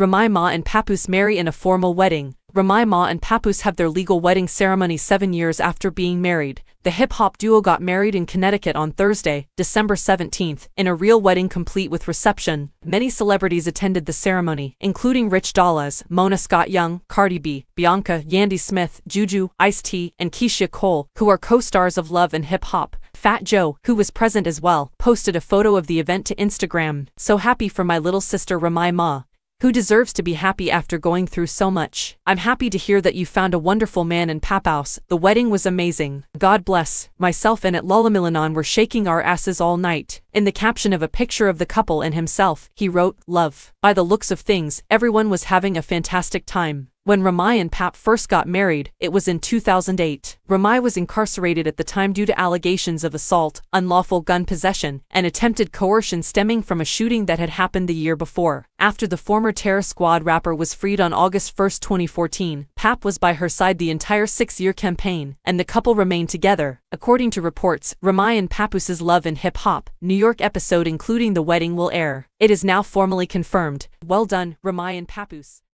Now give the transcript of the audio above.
Remy Ma and Papoose marry in a formal wedding. Remy Ma and Papoose have their legal wedding ceremony seven years after being married. The hip-hop duo got married in Connecticut on Thursday, December 17th, in a real wedding complete with reception. Many celebrities attended the ceremony, including Rich Dollaz, Mona Scott Young, Cardi B, Bianca, Yandy Smith, Juju, Ice-T, and Keyshia Cole, who are co-stars of Love and Hip Hop. Fat Joe, who was present as well, posted a photo of the event to Instagram. So happy for my little sister Remy Ma who deserves to be happy after going through so much. I'm happy to hear that you found a wonderful man in Papoose. The wedding was amazing. God bless. Myself and at Lullamilanon were shaking our asses all night. In the caption of a picture of the couple and himself, he wrote, Love. By the looks of things, everyone was having a fantastic time. When Remy and Pap first got married, it was in 2008. Remy was incarcerated at the time due to allegations of assault, unlawful gun possession, and attempted coercion stemming from a shooting that had happened the year before. After the former Terror Squad rapper was freed on August 1, 2014, Pap was by her side the entire six-year campaign, and the couple remained together. According to reports, Remy and Papoose's Love in Hip Hop, New York episode including the wedding will air. It is now formally confirmed. Well done, Remy and Papoose.